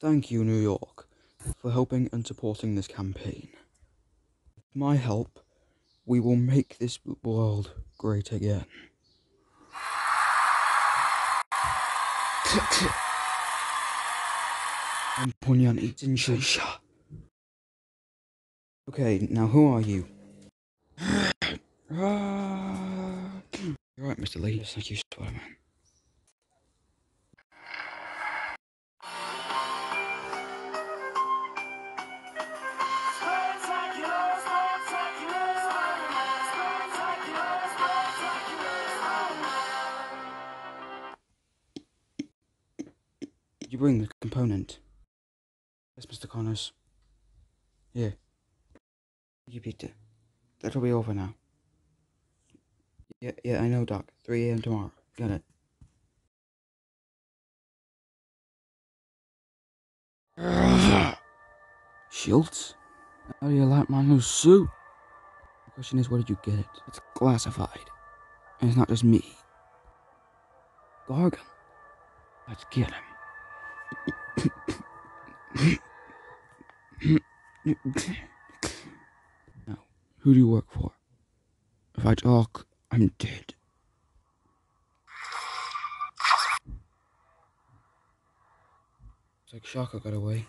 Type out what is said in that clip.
Thank you, New York, for helping and supporting this campaign. With my help, we will make this world great again. Okay, now who are you? Ah, you're right, Mr. Lee. Thank you, Spider-Man. You bring the component? Yes, Mr. Connors. Here. Thank you, Peter. That'll be over now. Yeah, yeah, I know, Doc. 3 a.m. tomorrow. Got it. Schultz? How do you like my new suit? The question is, where did you get it? It's classified. And it's not just me. Gargan. Let's get him. Now, who do you work for? If I talk, I'm dead. It's like Shocker got away.